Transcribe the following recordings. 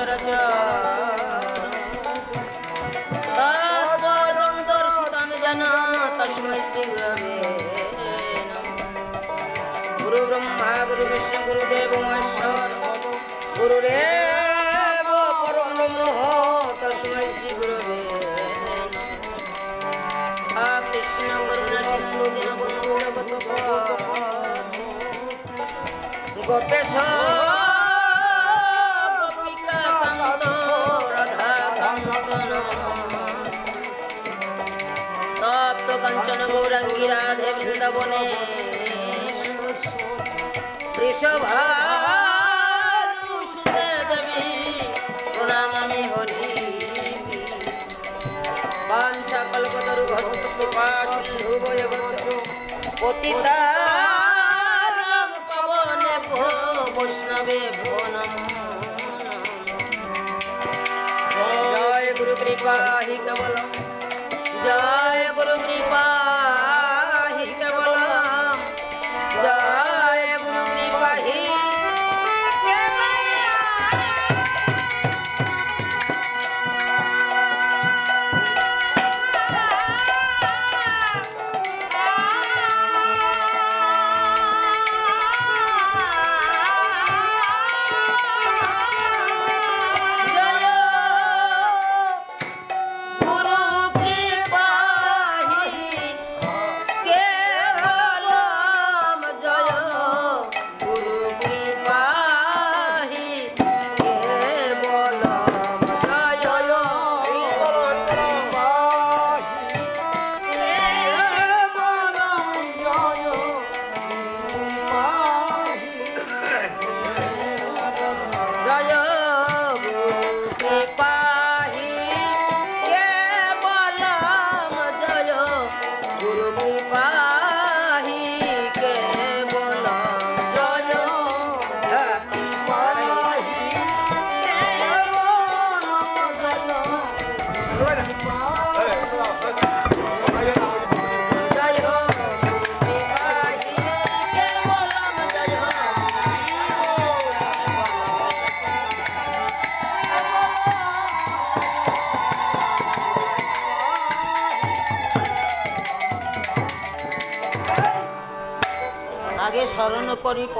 ব্যক্তম জন চরচর তৎপদং দর্শিতং জন তস্मै ভো বৈষ্ণবে ভো নমো। জয় গুরু কৃপা হি জয়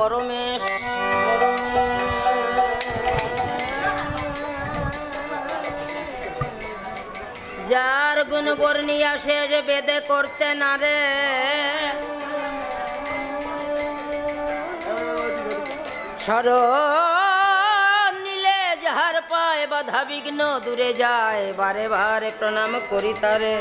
পরমেশ। যার গুণ বর্ণিয়া সে যে বেদে করতে না রে। শরণ নিলে যাহার পায় বাধা বিঘ্ন দূরে যায়, বারে বারে প্রণাম করি তারে।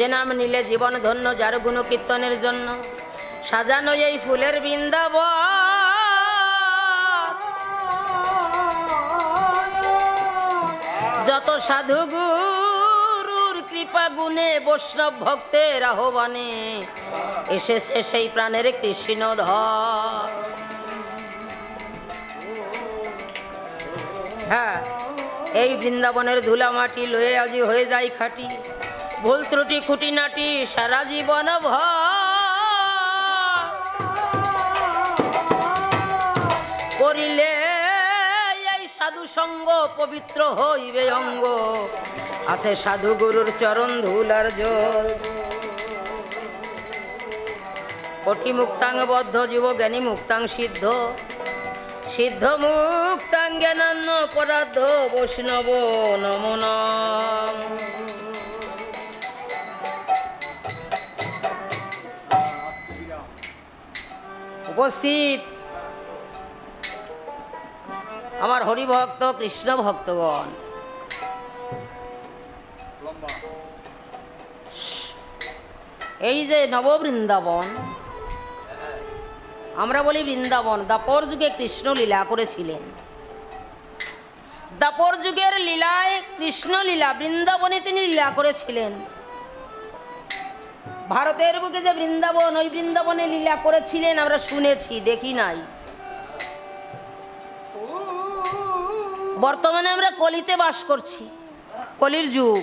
যে নাম নিলে জীবন ধন্য, যার গুণ কীর্তনের জন্য। সাজানো এই ফুলের বৃন্দাব যত সাধু গুরুর কৃপা গুণে বৈষ্ণব ভক্তের আহ্বানে এসেছে সেই প্রাণের কৃষ্ণ ধর হ্যাঁ এই বৃন্দাবনের ধুলা মাটি লয়ে আজি হয়ে যায় খাটি। ভুল ত্রুটি, খুঁটিনাটি সারা জীবন করিলে এই সাধু সঙ্গ পবিত্র হইবে অঙ্গ। আছে সাধু গুরুর চরণ ধুলার জল। কোটি মুক্তাঙ্গ বদ্ধ জীব, জ্ঞানী মুক্তাং সিদ্ধ। সিদ্ধ মুক্তাং জ্ঞানান্ন পরাধ বৈষ্ণব নমন উপস্থিত। আমার হরিভক্ত, কৃষ্ণ ভক্তগণ। এই যে নববৃন্দাবন, আমরা বলি বৃন্দাবন দাপর যুগে কৃষ্ণ লীলা করেছিলেন। দাপর যুগের লীলায় কৃষ্ণ লীলা, বৃন্দাবনে তিনি লীলা করেছিলেন। ভারতের বুকে যে বৃন্দাবন, ওই বৃন্দাবনে লীলা করেছিলেন, আমরা শুনেছি, দেখি নাই। বর্তমানে আমরা কলিতে বাস করছি, কলির যুগ।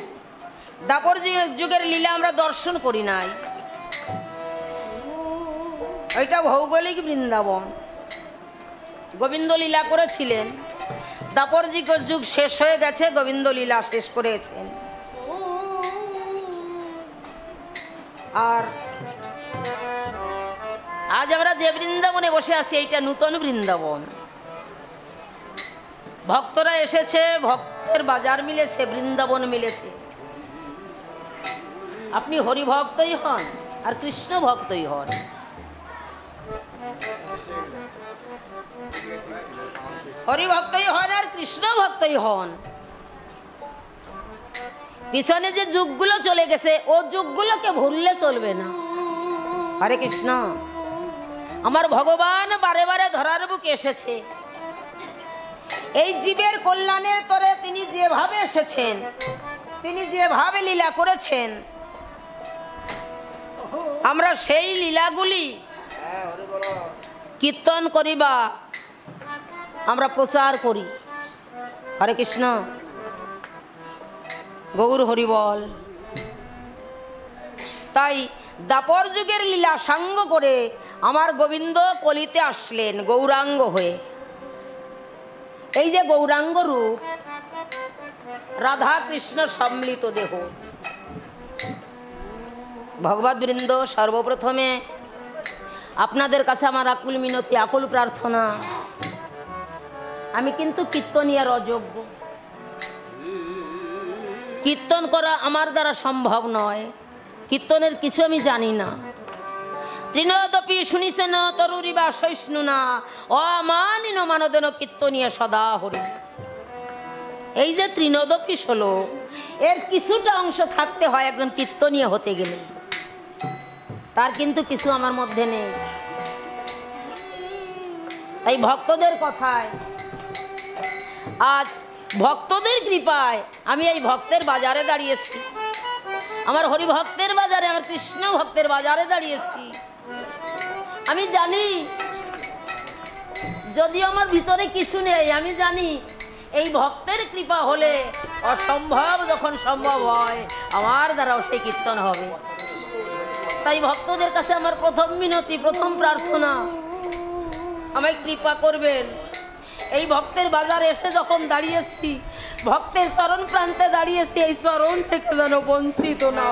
দাপর যুগের লীলা আমরা দর্শন করি নাই। ওইটা ভৌগোলিক বৃন্দাবন। গোবিন্দ লীলা করেছিলেন। দাপর যুগ- শেষ হয়ে গেছে, গোবিন্দ লীলা শেষ করেছেন। আর আজ আমরা যে বৃন্দাবনে বসে আছি, এইটা নূতন বৃন্দাবন। ভক্তরা এসেছে, ভক্তের বাজার মিলেছে, বৃন্দাবন মিলেছে। আপনি হরি ভক্তই হন, আর কৃষ্ণ ভক্তই হন। হরি ভক্তই হন আর কৃষ্ণ ভক্তই হন। পিছনে যে যুগগুলো চলে গেছে, ও যুগগুলোকে ভুললে চলবে না। হরে কৃষ্ণ। আমার ভগবান বারে বারে ধরার বুকে এসেছে। এই জীবের কল্যাণের তরে তিনি যেভাবে এসেছেন, তিনি যেভাবে লীলা করেছেন, আমরা সেই লীলাগুলি কীর্তন করি বা আমরা প্রচার করি। হরে কৃষ্ণ। গৌর হরিবল তাই দাপর যুগের লীলা সাঙ্গ করে আমার গোবিন্দ কলিতে আসলেন গৌরাঙ্গ হয়ে। এই যে গৌরাঙ্গ রূপ রাধা কৃষ্ণ সম্মিলিত দেহ। ভগবত বৃন্দ, সর্বপ্রথমে আপনাদের কাছে আমার আকুল মিনতি, আকুল প্রার্থনা। আমি কিন্তু কীর্তনিয়ার অযোগ্য। কীর্তন করা আমার দ্বারা সম্ভব নয়। কীর্তনের কিছু আমি জানি না। তৃণদপি শুনিছে না তরুরি বা সহিষ্ণু না। অমানিন মানদেন কীর্তনিয়া সদা হরি। এই যে তৃণদপি হলো এর কিছুটা অংশ থাকতে হয় একজন কীর্তনীয় হতে গেলে। তার কিন্তু কিছু আমার মধ্যে নেই। তাই ভক্তদের কথায় আজ ভক্তদের কৃপায় আমি এই ভক্তের বাজারে দাঁড়িয়েছি আমার হরি ভক্তের বাজারে, আমার কৃষ্ণ ভক্তের বাজারে দাঁড়িয়েছি আমি জানি যদি আমার ভিতরে কিছু নেই, আমি জানি এই ভক্তের কৃপা হলে অসম্ভব যখন সম্ভব হয়, আমার দ্বারাও সেই কীর্তন হবে। তাই ভক্তদের কাছে আমার প্রথম মিনতি, প্রথম প্রার্থনা, আমায় কৃপা করবেন। এই ভক্তের বাজার এসে যখন দাঁড়িয়েছি, ভক্তের চরণ প্রান্তে দাঁড়িয়েছি, এই চরণ থেকে যেন বঞ্চিত না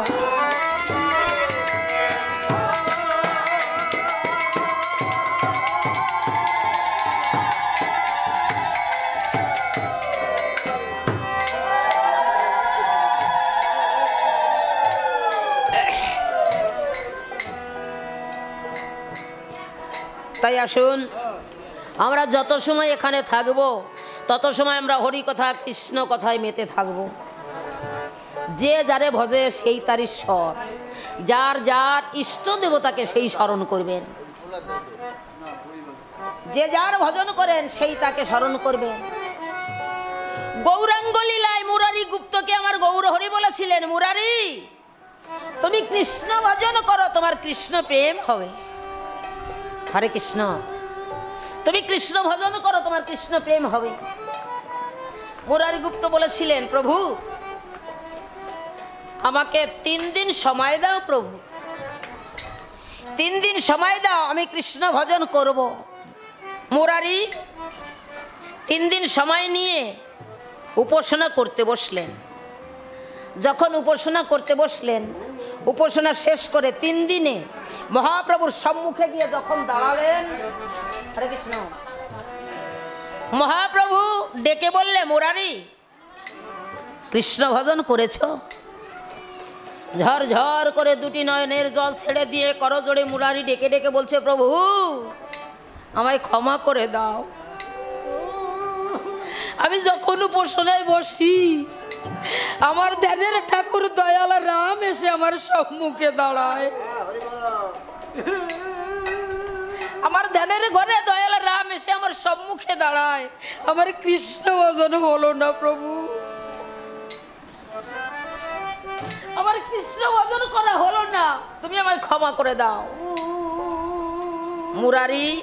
তাই আসুন। আমরা যত সময় এখানে থাকব, তত সময় আমরা হরি কথা কৃষ্ণ কথায় মেতে থাকব। যে যারে ভজে সেই তার ঈশ্বর। যার যার ইষ্ট দেবতাকে সেই স্মরণ করবেন। যে যার ভজন করেন, সেই তাকে স্মরণ করবেন। গৌরাঙ্গ লীলায় মুরারি গুপ্তকে আমার গৌর হরি বলেছিলেন, মুরারি, তুমি কৃষ্ণ ভজন করো, তোমার কৃষ্ণ প্রেম হবে। হরে কৃষ্ণ। তুমি কৃষ্ণ ভজন করো, তোমার কৃষ্ণ প্রেম হবে। মুরারি গুপ্ত বলেছিলেন, প্রভু, আমাকে তিন দিন সময় দাও প্রভু। তিন দিন সময় দাও, আমি কৃষ্ণ ভজন করব। মুরারি তিন দিন সময় নিয়ে উপাসনা করতে বসলেন। যখন উপাসনা করতে বসলেন, উপাসনা শেষ করে তিন দিনে মহাপ্রভুর সম্মুখে গিয়ে যখন দাঁড়ালেন, হরে কৃষ্ণ। মহাপ্রভু ডেকে বললে, মুরারি, কৃষ্ণ ভজন করেছ? ঝর ঝর করে দুটি নয়নের জল ছেড়ে দিয়ে করজোড়ে মুরারি ডেকে ডেকে বলছে, প্রভু, আমায় ক্ষমা করে দাও। আমি যখন উপাসনায় বসি, আমার ধ্যানের ঠাকুর দয়াল রাম এসে আমার সম্মুখে দাঁড়ায়। আমার ধ্যানের ঘরে দয়াল রাম এসে আমার সম্মুখে দাঁড়ায়। আমার কৃষ্ণ ভজন হলো না প্রভু। আমার কৃষ্ণ ভজন করা হলো না। তুমি আমায় ক্ষমা করে দাও। মুরারি,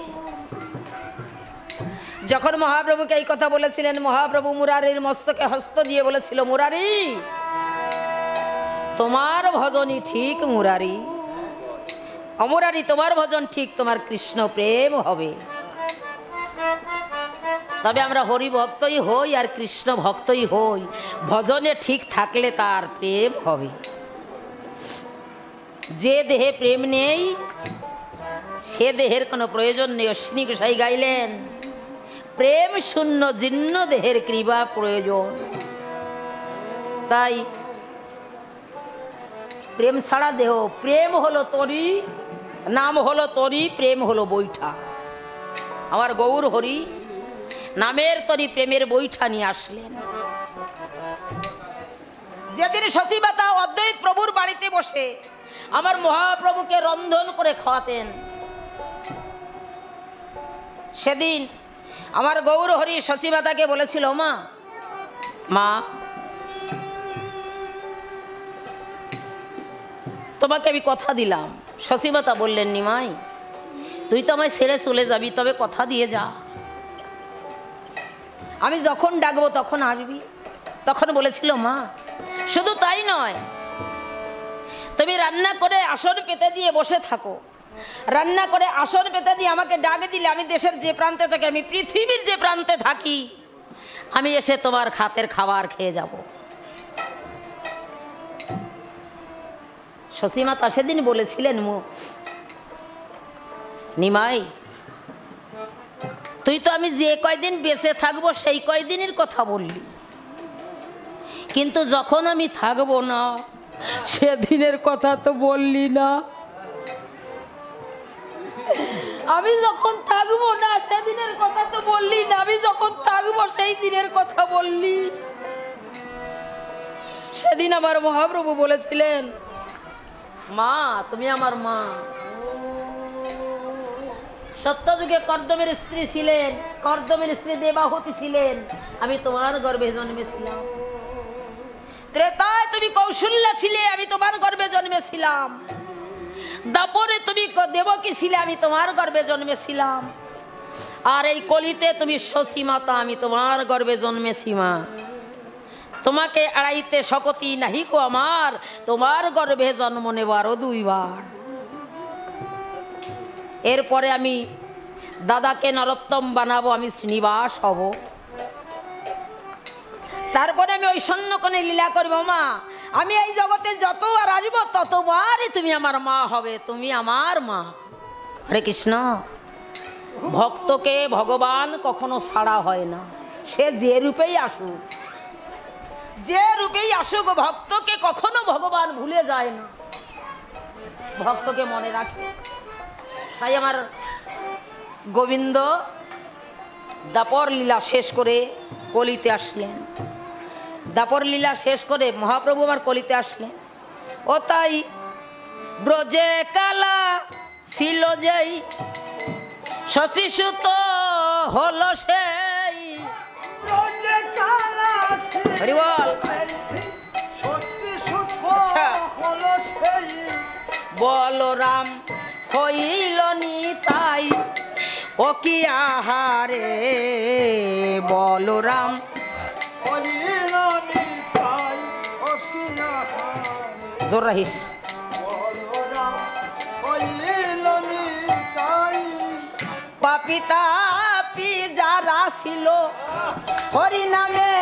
যখন মহাপ্রভুকে এই কথা বলেছিলেন, মহাপ্রভু মুরারির মস্তকে হস্ত দিয়ে বলেছিল, মুরারি, তোমার ভজনই ঠিক মুরারি। অমরারি, তোমার ভজন ঠিক, তোমার কৃষ্ণ প্রেম হবে। তবে আমরা হরি ভক্তই হই আর কৃষ্ণ ভক্তই হই, ভজনে ঠিক থাকলে তার প্রেম হবে। যে দেহে প্রেম নেই, সে দেহের কোনো প্রয়োজন নেই। অশ্বিনী গোসাই গাইলেন, প্রেম শূন্য, জীর্ণ দেহের কৃপা প্রয়োজন। তাই প্রেম ছাড়া দেহ, প্রেম হলো তরি, নাম হলো তরি, প্রেম হলো বৈঠা। আমার গৌর হরি নামের তরি, প্রেমের বৈঠা নিয়ে আসলেন। যেদিন শশীবাতা অদ্বৈত প্রভুর বাড়িতে বসে আমার মহাপ্রভুকে রন্ধন করে খাওয়াতেন, সেদিন আমার গৌর হরি শশীবাতাকে বলেছিল, মা মা তোমাকে আমি কথা দিলাম। শশীবাতা বললেন, নিমাই, তুই তো আমায় ছেড়ে চলে যাবি, তবে কথা দিয়ে যা। আমি যখন ডাকবো তখন আসবি। তখন বলেছিল, মা, শুধু তাই নয়, তুমি রান্না করে আসন পেতে দিয়ে বসে থাকো। রান্না করে আসন পেতে দিয়ে আমাকে ডাক দিলে, আমি দেশের যে প্রান্তে থাকি, আমি পৃথিবীর যে প্রান্তে থাকি, আমি এসে তোমার খাতের খাবার খেয়ে যাব। শশীমাতা সেদিন বলেছিলেন মু, নিমাই, তুই তো আমি যে কয়দিন বেঁচে থাকব সেই কয়দিনের কথা বললি। কিন্তু যখন আমি থাকব না, সেদিনের কথা তো বললি না। আমি যখন থাকব না, সেদিনের কথা তো বললি না। আমি যখন থাকব, সেই দিনের কথা বললি। সেদিন আমার মহাপ্রভু বলেছিলেন মা, তুমি আমার মা। সত্যযুগে কর্দমের স্ত্রী ছিলেন, কর্দমের স্ত্রী দেবাহতী ছিলেন। আমি তোমার গর্ভে জন্মেছিলাম। ত্রেতায় তুমি কৌশল্য ছিলে, আমি তোমার গর্ভে জন্মেছিলাম। দাপরে তুমি দেবকী ছিলে, আমি তোমার গর্ভে জন্মেছিলাম। আর এই কলিতে তুমি শশী মাতা, আমি তোমার গর্ভে জন্মেছি, মা। তোমাকে আড়াইতে শকতি নাহি কো আমার। তোমার গর্ভে জন্ম নেবারও দুইবার। এরপরে আমি দাদাকে নরোত্তম বানাবো, আমি শ্রীনিবাস হব। তারপরে আমি ওই সন্ন্যকনে লীলা করব, মা। আমি এই জগতে যতবার আসব, ততবারই তুমি আমার মা হবে, তুমি আমার মা। হরে কৃষ্ণ। ভক্তকে ভগবান কখনো ছাড়া হয় না। সে যে রূপেই আসুক যে রূপেই আসুক, ভক্তকে কখনো ভগবান ভুলে যায় না। ভক্তকে মনে রাখে। তাই আমার গোবিন্দ দাপর লীলা শেষ করে কলিতে আসলেন। দাপর লীলা শেষ করে মহাপ্রভু আমার কলিতে আসলেন। ও তাই ব্রজে কালা ছিল যেই শশিসুত হলো সেই হরি বল আচ্ছা। বলরাম হইল নি তাই, ও কি আহারে? বলরাম জোর রাহিস। পাপিতা পি যারা ছিল হরি নামে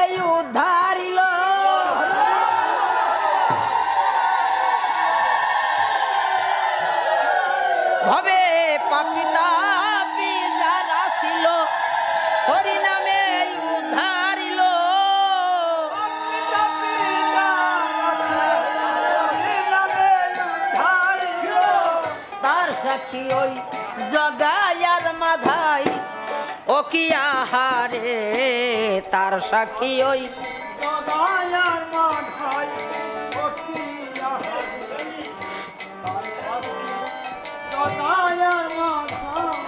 সাক্ষী ওই জগায়ার মাধাই, ও কি আহারে? তার সাক্ষী ওই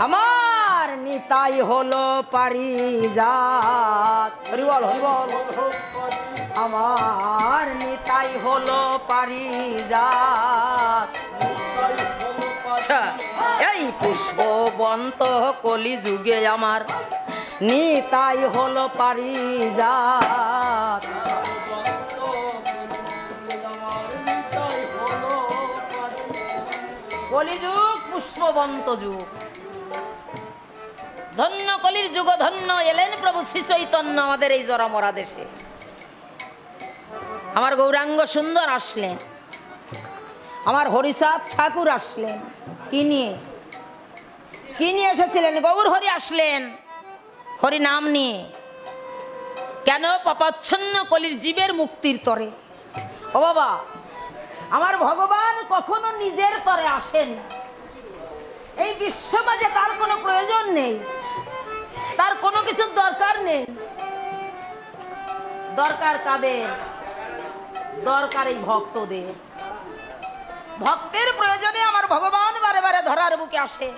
আমার নিতাই হলো পারিজাত। হরি বল আমার নিতাই হলো পারি পুষ্পবন্ত কলি যুগে আমার। নিতাই হল পারি যা কলিযুগ, পুষ্পবন্ত যুগ। ধন্য কলির যুগ, ধন্য এলেন প্রভু শ্রী চৈতন্য আমাদের এই জরামরা দেশে। আমার গৌরাঙ্গ সুন্দর আসলেন। আমার হরিচাঁদ ঠাকুর আসলেন। কি নিয়ে? কি নিয়ে এসেছিলেন? গৌর হরি আসলেন। হরি নাম নিয়ে। কেন? পাপাচ্ছন্ন কলির জীবের মুক্তির তরে। ও বাবা, আমার ভগবান কখনো নিজের তরে আসেন এই বিশ্ববাজে তার কোনো প্রয়োজন নেই। তার কোনো কিছুর দরকার নেই। দরকার কাদের? দরকার এই ভক্তদের। ভক্তের প্রয়োজনে আমার ভগবান বারে বারে ধরার বুকে আসে।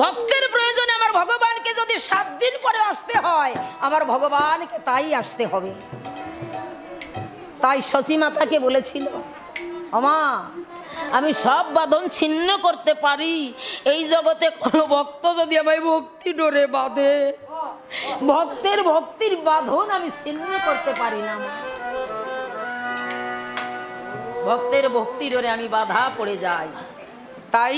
ভক্তের প্রয়োজনে আমার ভগবানকে যদি সাত দিন পরে আসতে হয়, আমার ভগবানকে তাই আসতে হবে। তাই শচী মাতাকে বলেছিল আমা আমি সব বাঁধন ছিন্ন করতে পারি। এই জগতে কোনো ভক্ত যদি আমায় ভক্তি ডোরে বাঁধে, ভক্তের ভক্তির বাঁধন আমি ছিন্ন করতে পারি না ভক্তের ভক্তি ডোরে আমি বাধা পড়ে যাই। তাই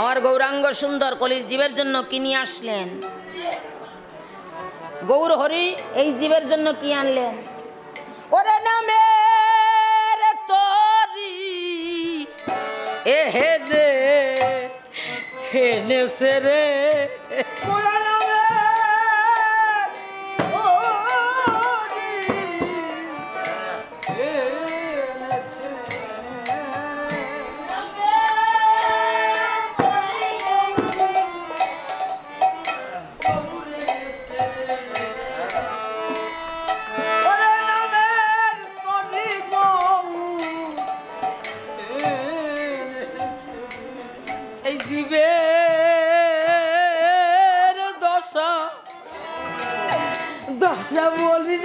আমার গৌরাঙ্গ সুন্দর কলির জীবের জন্য কি নিয়ে আসলেন? গৌর হরি, এই জীবের জন্য কি আনলেন? ওরে নামে তরি, এ হে রে হেনে সে রে।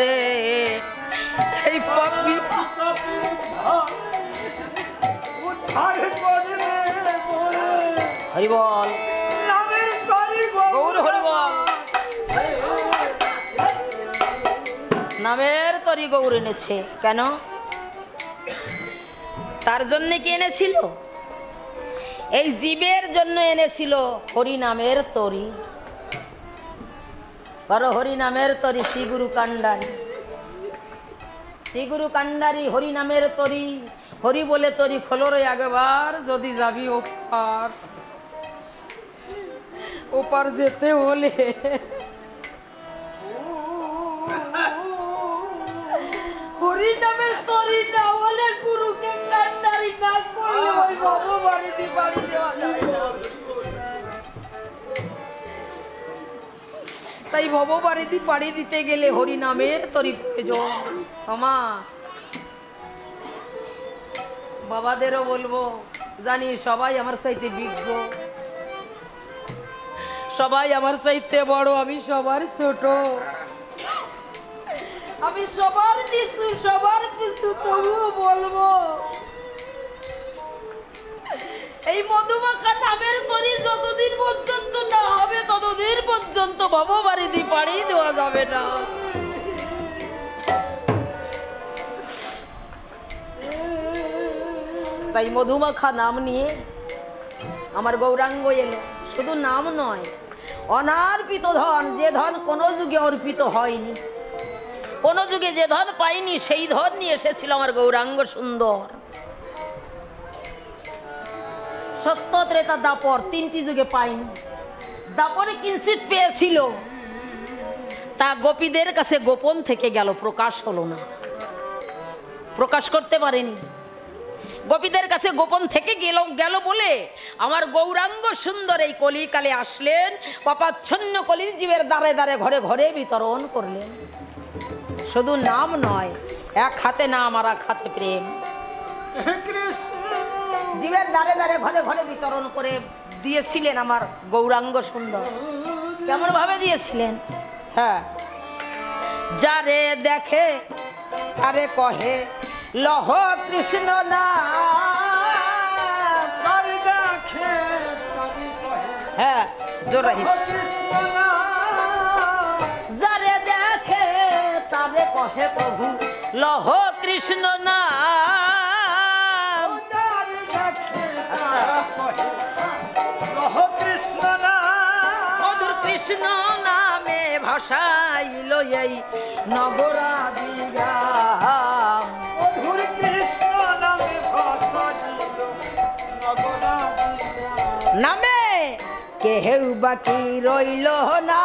রে। এই পাপি গৌর নামের তরি গৌর এনেছে। কেন? তার জন্য কি এনেছিল? এই জীবের জন্য এনেছিল হরি নামের তরি। করো হরি নামের তরি শ্রীগুরু কান্ডারি শ্রীগুরু কান্ডারি হরি নামের তরি, হরি বলে তরি খোলো রে আগেবার যদি যাবি ওপার। ওপার যেতে হলে। হরি নামের তরি না বলে গুরুকে কান্ডারি না করলে ওই ভগবানের বাড়ি দেওয়া যায় না। তাই ভববাড়িতে পাড়ি দিতে গেলে হরি নামের তরি প্রয়োজন। ক্ষমা বাবাদেরও বলব, জানি সবাই আমার সাইতে বিজ্ঞ। সবাই আমার সাইতে বড়, আমি সবার ছোট। আমি সবার কিছু সবার কিছু তবুও বলব। এই মধুমাখা নামের তরি যতদিন পর্যন্ত না হবে, ততদিন পর্যন্ত বাবা বাড়ি পাড়ি দেওয়া যাবে না। তাই মধুমাখা নাম নিয়ে আমার গৌরাঙ্গ এলো। শুধু নাম নয়, অনার্পিত ধন, যে ধন কোনো যুগে অর্পিত হয়নি। কোনো যুগে যে ধন পাইনি, সেই ধন নিয়ে এসেছিল আমার গৌরাঙ্গ সুন্দর। সত্য ত্রেতা দাপর তিনটি যুগে পাইনি। দাপরে কিঞ্চিত পেয়েছিল। তা গোপীদের কাছে গোপন থেকে গেল, প্রকাশ হলো না। প্রকাশ করতে পারেনি। গোপীদের কাছে গোপন থেকে গেল গেল বলে আমার গৌরাঙ্গ সুন্দর এই কলিকালে আসলেন, পাপাচ্ছন্ন কলির জীবের দ্বারে দ্বারে ঘরে ঘরে বিতরণ করলেন। শুধু নাম নয়, এক হাতে নাম আর এক হাতে প্রেম। জীবের দ্বারে দ্বারে ঘরে ঘরে বিতরণ করে দিয়েছিলেন আমার গৌরাঙ্গ সুন্দর। কেমন ভাবে দিয়েছিলেন? হ্যাঁ। যারে দেখে তারে কহে লহ কৃষ্ণ না। হ্যাঁ জোর যারে দেখে তারে কহে প্রভু লহ কৃষ্ণ না। কৃষ্ণ নামে ভাষাইল এই নগরাদিরাম নামে কেহেউ বাকি রইল না।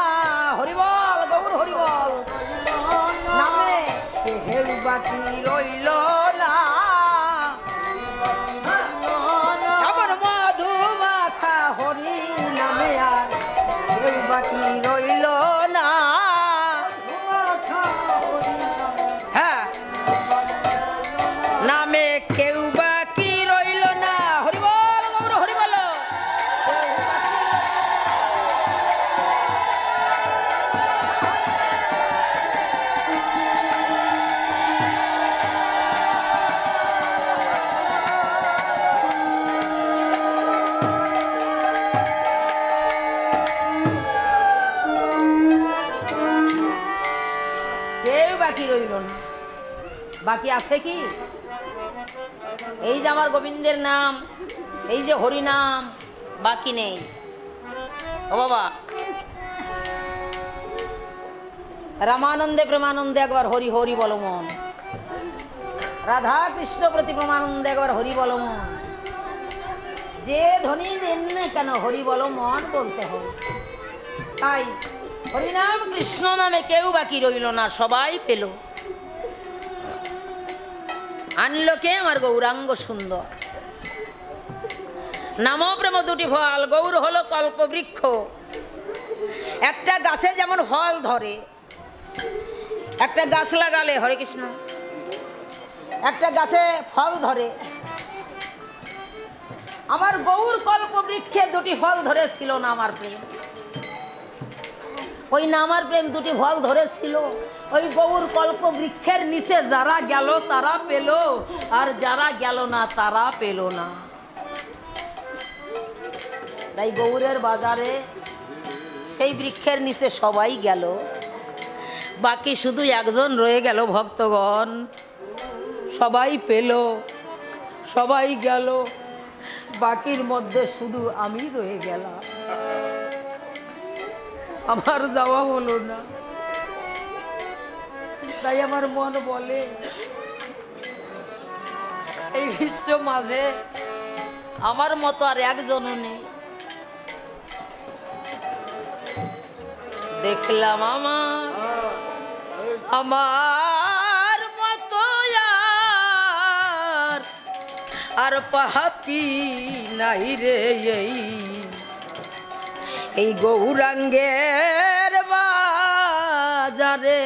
হরিবল গৌর হরিবল। নামে কেহেউ বাকি রইল বাকি কি? এই যে আমার গোবিন্দের নাম, এই যে হরি নাম, বাকি নেই। ও বাবা। রামানন্দে প্রেমানন্দে একবার হরি হরি বল মন। রাধা কৃষ্ণ প্রতি প্রেমানন্দে একবার হরি বল মন। যে ধ্বনি দেন না কেন হরি বল মন বলতে হবে তাই হরিনাম কৃষ্ণ নামে কেউ বাকি রইল না, সবাই পেল। আনলো কে? আমার গৌরাঙ্গ সুন্দর। নাম প্রেম দুটি ফল, গৌর হলো কল্পবৃক্ষ। একটা গাছে যেমন ফল ধরে, একটা গাছ লাগালে, হরে কৃষ্ণ, একটা গাছে ফল ধরে। আমার গৌর কল্পবৃক্ষে দুটি ফল ধরেছিল না আমার প্রেম। ওই নামার প্রেম দুটি ফল ধরেছিল। ওই গৌর কল্প বৃক্ষের নিচে যারা গেল, তারা পেল। আর যারা গেল না, তারা পেল না। তাই গৌরের বাজারে সেই বৃক্ষের নিচে সবাই গেল। বাকি শুধু একজন রয়ে গেল ভক্তগণ। সবাই পেল, সবাই গেল। বাকির মধ্যে শুধু আমি রয়ে গেলাম। আমার যাওয়া হলো না। তাই আমার মন বলে। এই বিশ্ব মাঝে আমার মতো আর একজনও নেই। দেখলাম আমার আমার মতো আর আর পাহাপি নাই রে এই। এই গৌরাঙ্গের বাজারে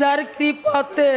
যার কৃপাতে